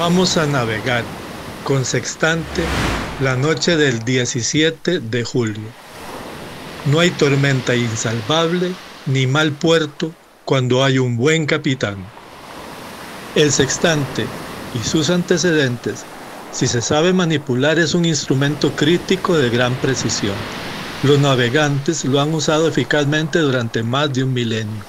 Vamos a navegar con sextante la noche del 17 de julio. No hay tormenta insalvable ni mal puerto cuando hay un buen capitán. El sextante y sus antecedentes, si se sabe manipular, es un instrumento crítico de gran precisión. Los navegantes lo han usado eficazmente durante más de un milenio.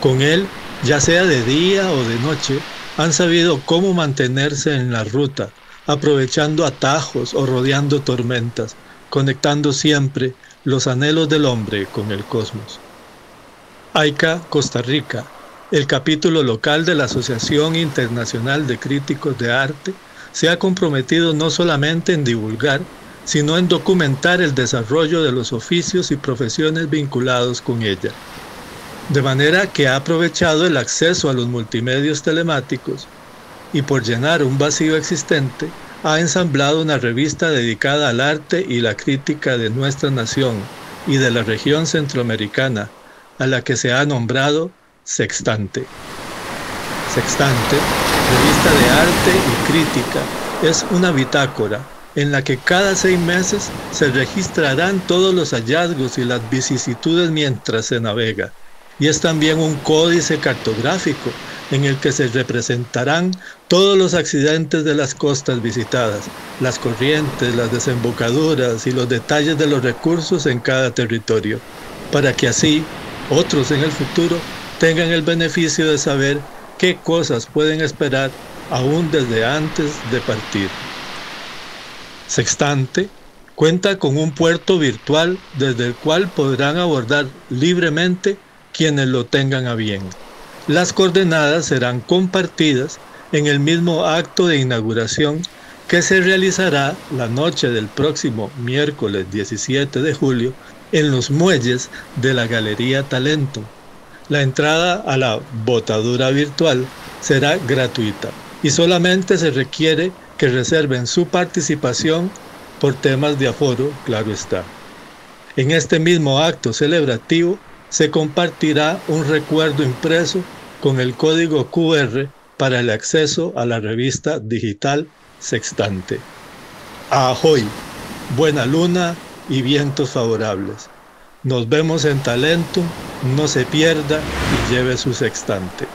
Con él, ya sea de día o de noche, han sabido cómo mantenerse en la ruta, aprovechando atajos o rodeando tormentas, conectando siempre los anhelos del hombre con el cosmos. AICA Costa Rica, el capítulo local de la Asociación Internacional de Críticos de Arte, se ha comprometido no solamente en divulgar, sino en documentar el desarrollo de los oficios y profesiones vinculados con ella de manera que ha aprovechado el acceso a los multimedios telemáticos y por llenar un vacío existente, ha ensamblado una revista dedicada al arte y la crítica de nuestra nación y de la región centroamericana, a la que se ha nombrado Sextante. Sextante, revista de arte y crítica, es una bitácora en la que cada seis meses se registrarán todos los hallazgos y las vicisitudes mientras se navega y es también un códice cartográfico en el que se representarán todos los accidentes de las costas visitadas, las corrientes, las desembocaduras y los detalles de los recursos en cada territorio, para que así otros en el futuro tengan el beneficio de saber qué cosas pueden esperar aún desde antes de partir. Sextante cuenta con un puerto virtual desde el cual podrán abordar libremente quienes lo tengan a bien. Las coordenadas serán compartidas en el mismo acto de inauguración que se realizará la noche del próximo miércoles 17 de julio en los muelles de la Galería Talento. La entrada a la botadura virtual será gratuita y solamente se requiere que reserven su participación por temas de aforo, claro está. En este mismo acto celebrativo se compartirá un recuerdo impreso con el código QR para el acceso a la revista digital Sextante. Ahoy, buena luna y vientos favorables. Nos vemos en Talento, no se pierda y lleve su sextante.